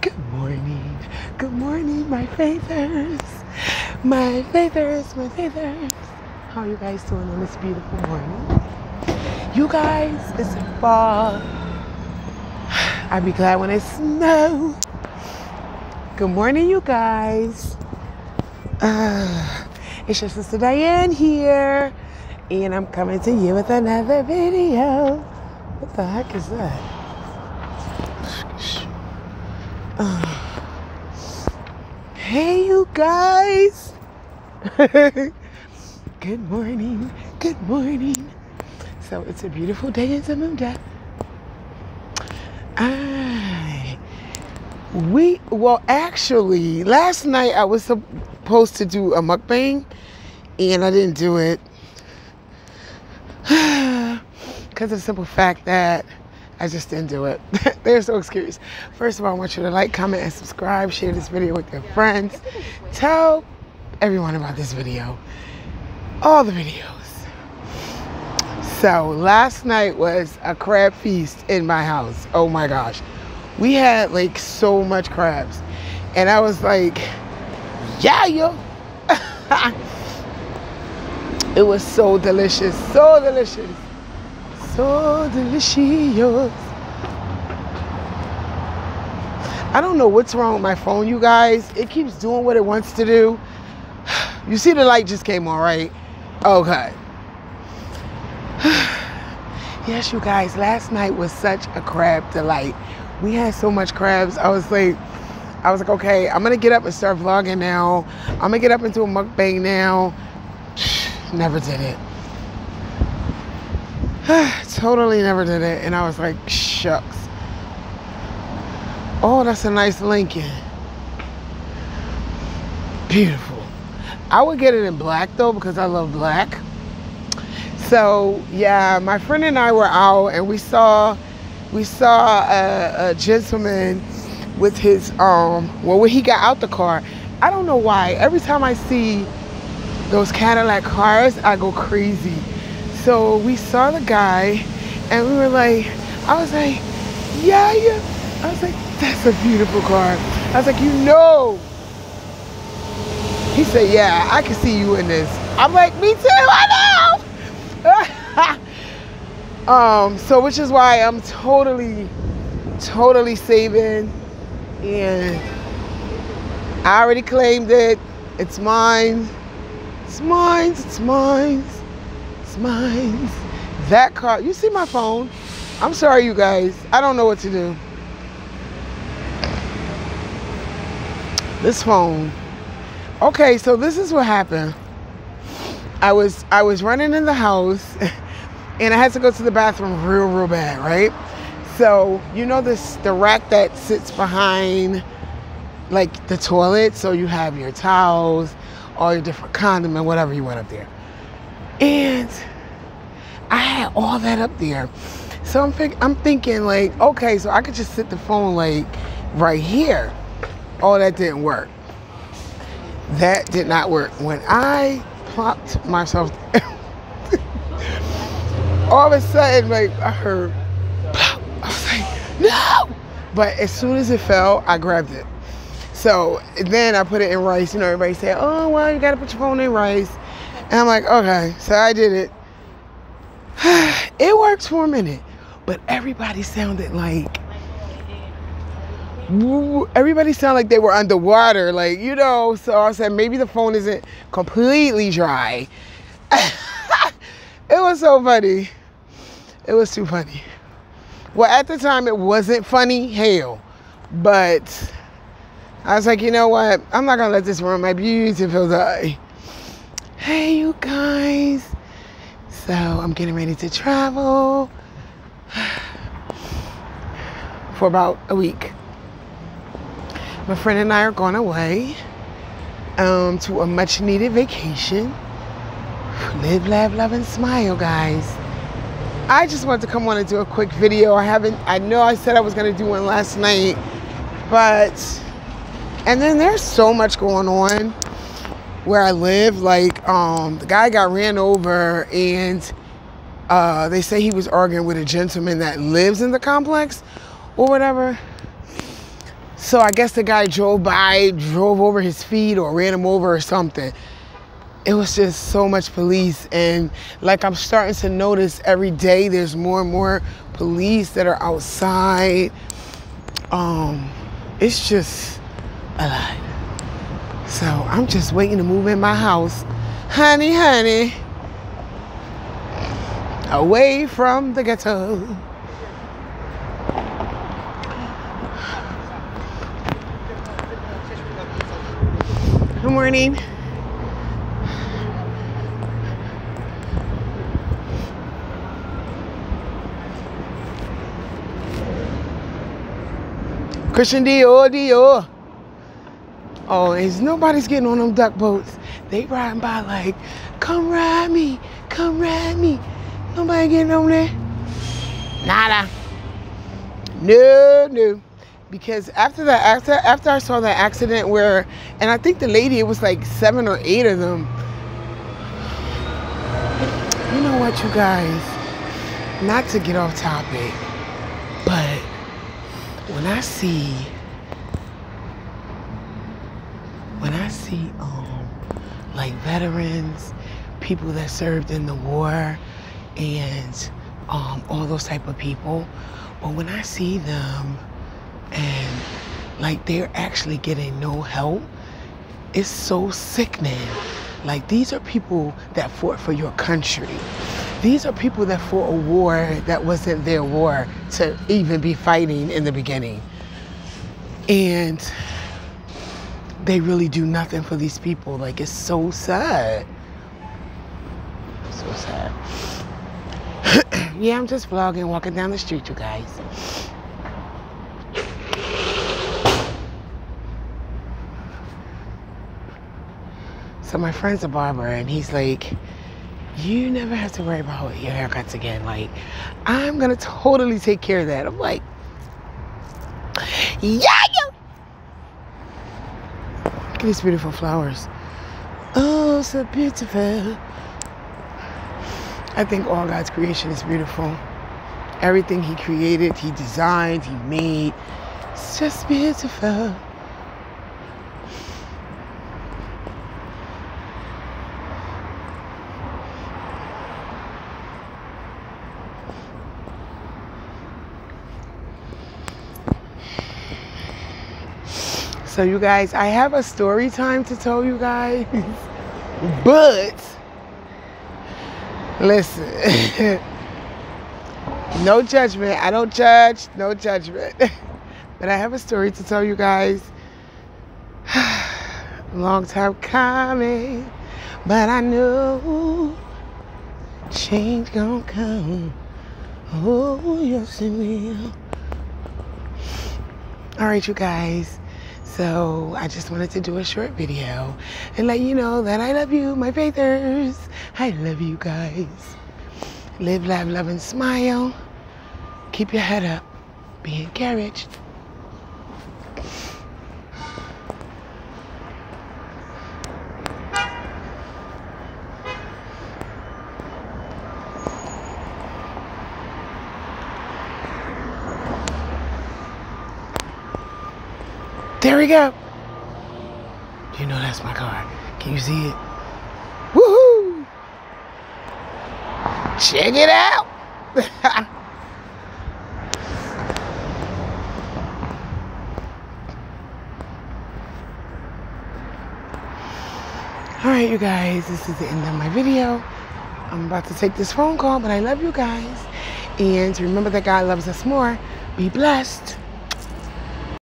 Good morning. Good morning, my favors. My favors, my favors. How are you guys doing on this beautiful morning? You guys, it's fall. I'd be glad when it snows. Good morning, you guys. Uh, it's your sister Diane here, and I'm coming to you with another video. What the heck is that? Uh, hey, you guys. Good morning. Good morning. So it's a beautiful day in Zamunda. I, we, well, actually, last night I was supposed to do a mukbang and I didn't do it because of the simple fact that I just didn't do it. There's no excuse. First of all, I want you to like, comment, and subscribe. Share this video with your friends. Tell everyone about this video. All the videos. So last night was a crab feast in my house. Oh my gosh. We had like so much crabs. And I was like, yeah, yo. it was so delicious. So delicious so delicious. I don't know what's wrong with my phone, you guys. It keeps doing what it wants to do. You see the light just came on, right? Okay. yes, you guys, last night was such a crab delight. We had so much crabs. I was like, I was like, okay, I'm gonna get up and start vlogging now. I'm gonna get up into a mukbang now. Never did it. totally never did it. And I was like, shucks. Oh, that's a nice Lincoln. Beautiful. I would get it in black though because I love black. So yeah, my friend and I were out and we saw we saw a, a gentleman with his um well when he got out the car. I don't know why. Every time I see those Cadillac cars, I go crazy. So we saw the guy and we were like, I was like, yeah, yeah. I was like, that's a beautiful car. I was like, you know. He said, yeah, I can see you in this. I'm like, me too, I know. um, so which is why I'm totally, totally saving and I already claimed it. It's mine. It's mine. It's mine. It's mine. That car, you see my phone? I'm sorry, you guys. I don't know what to do. This phone. Okay, so this is what happened. I was I was running in the house and I had to go to the bathroom real, real bad, right? So you know this the rack that sits behind like the toilet, so you have your towels, all your different condiment, whatever you want up there. And I had all that up there. So I'm, think, I'm thinking like, okay, so I could just sit the phone like right here. Oh, that didn't work. That did not work. When I plopped myself, all of a sudden, like I heard. I was like, no! But as soon as it fell, I grabbed it. So then I put it in rice. You know, everybody said, oh, well, you got to put your phone in rice. And I'm like, okay. So I did it. it works for a minute. But everybody sounded like, everybody sounded like they were underwater. Like, you know, so I said, maybe the phone isn't completely dry. it was so funny. It was too funny. Well, at the time, it wasn't funny, hell. But I was like, you know what? I'm not to let this ruin my beautiful day. Hey, you guys. So I'm getting ready to travel for about a week. My friend and I are going away um, to a much needed vacation. Live, laugh, love, and smile, guys. I just wanted to come on and do a quick video. I haven't, I know I said I was going to do one last night, but, and then there's so much going on where I live. Like, um, the guy got ran over, and uh, they say he was arguing with a gentleman that lives in the complex or whatever. So I guess the guy drove by, drove over his feet or ran him over or something. It was just so much police. And like I'm starting to notice every day there's more and more police that are outside. Um, it's just a lot. So I'm just waiting to move in my house. Honey, honey. Away from the ghetto. Good morning. Christian Dior, Dior. Oh, is nobody's getting on them duck boats. They riding by like, come ride me, come ride me. Nobody getting on there. Nada. No, no because after that after after I saw that accident where and I think the lady it was like seven or eight of them you know what you guys not to get off topic but when I see when I see um like veterans people that served in the war and um all those type of people but when I see them and like they're actually getting no help. It's so sickening. Like these are people that fought for your country. These are people that fought a war that wasn't their war to even be fighting in the beginning. And they really do nothing for these people. Like it's so sad. So sad. yeah, I'm just vlogging, walking down the street, you guys. So my friend's a barber, and he's like, "You never have to worry about your haircuts again. Like, I'm gonna totally take care of that." I'm like, "Yeah, yeah." Look at these beautiful flowers. Oh, so beautiful. I think all God's creation is beautiful. Everything He created, He designed, He made. It's just beautiful. So you guys, I have a story time to tell you guys. but listen. no judgment. I don't judge. No judgment. but I have a story to tell you guys. Long time coming, but I know change gonna come. Oh, yes it will. All right, you guys. So I just wanted to do a short video and let you know that I love you, my faithers. I love you guys. Live, laugh, love, and smile. Keep your head up. Be encouraged. There we go. You know that's my car. Can you see it? Woohoo! Check it out. All right, you guys, this is the end of my video. I'm about to take this phone call, but I love you guys. And remember that God loves us more. Be blessed.